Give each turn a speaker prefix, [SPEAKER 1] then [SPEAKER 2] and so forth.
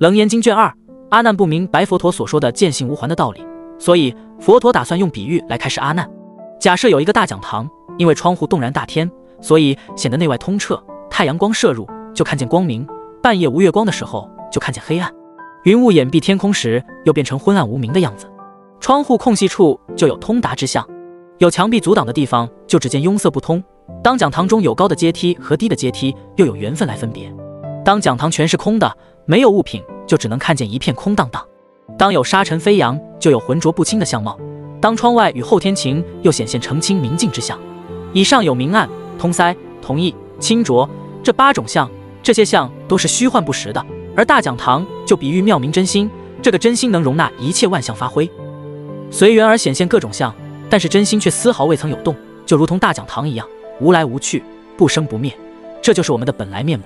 [SPEAKER 1] 楞严经卷二，阿难不明白佛陀所说的见性无还的道理，所以佛陀打算用比喻来开示阿难。假设有一个大讲堂，因为窗户洞然大天，所以显得内外通彻。太阳光射入，就看见光明；半夜无月光的时候，就看见黑暗。云雾掩蔽天空时，又变成昏暗无明的样子。窗户空隙处就有通达之象，有墙壁阻挡的地方，就只见拥塞不通。当讲堂中有高的阶梯和低的阶梯，又有缘分来分别。当讲堂全是空的，没有物品，就只能看见一片空荡荡。当有沙尘飞扬，就有浑浊不清的相貌。当窗外与后天晴，又显现澄清明净之相。以上有明暗、通塞、同意、清浊这八种相，这些相都是虚幻不实的。而大讲堂就比喻妙明真心，这个真心能容纳一切万象发挥，随缘而显现各种相，但是真心却丝毫未曾有动，就如同大讲堂一样，无来无去，不生不灭，这就是我们的本来面目。